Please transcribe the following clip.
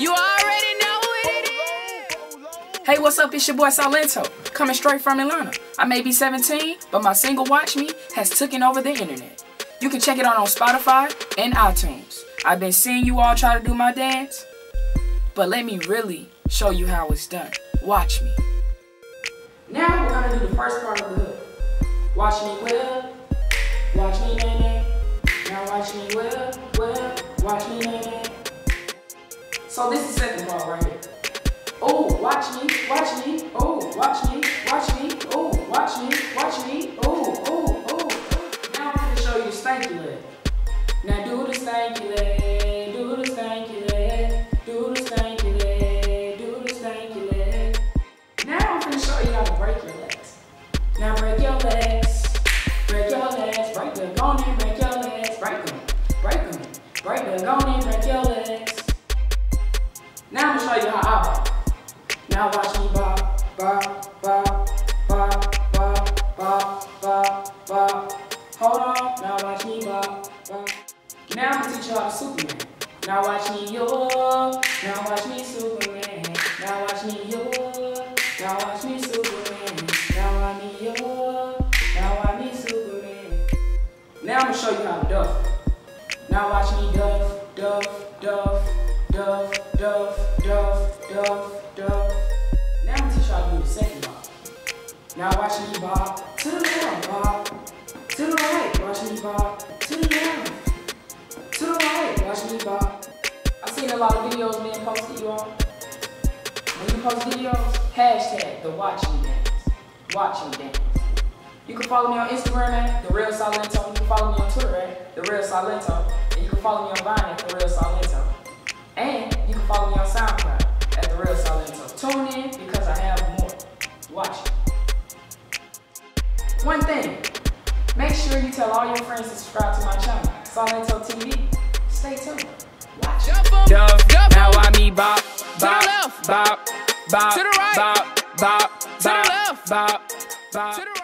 You already know what it is. Hey, what's up? It's your boy Silento, coming straight from Atlanta. I may be 17, but my single Watch Me has taken over the internet. You can check it out on Spotify and iTunes. I've been seeing you all try to do my dance, but let me really show you how it's done. Watch me. Now we're gonna do the first part of the hook. Watch me well, watch me nae Now watch me well, well, watch me nae So this is second part right here. Oh, watch me, watch me, oh, watch me, watch me, oh, watch me, watch me, oh, oh, oh. Now I'm gonna show you stanky leg. Now do the stanky leg, do the stanky leg, do the stanky leg, do the stanky leg. Now I'm gonna show you how to break your legs. Now break your legs, break your legs, break them, go on and break your legs, break them, break them, break them, go on and break your legs. Show you how I bop. Now watch me bop, bop, bop, bop, bop, bop, bop, bop. Hold on, now watch me bop, bop. Now I'm gonna teach to Superman. Now watch me yo, now watch me Superman. Now watch me yo, now watch me Superman. Now watch me yo, now watch me Superman. Now I'm gonna show you how to duff. Now watch me duff, duff, duff, duff, duff, Now I'm teach how to do the second bop. Now watch me bop to the left, bop to the right. Watch me bop to the left, to the right. Watch me bop. I've seen a lot of videos being posted, you all. When you post videos, hashtag the watch me dance. Watch me dance. You can follow me on Instagram at The Real Silento. You can follow me on Twitter at The Real Silento. And you can follow me on Vine at The Real Silento. Watch. One thing, make sure you tell all your friends to subscribe to my channel, Silento TV. Stay tuned. Watch it. Jump 'em, Duff, jump 'em. now I me bop, bop, bop, bop, To the right. bop, bop, the bop, left. bop, bop. To the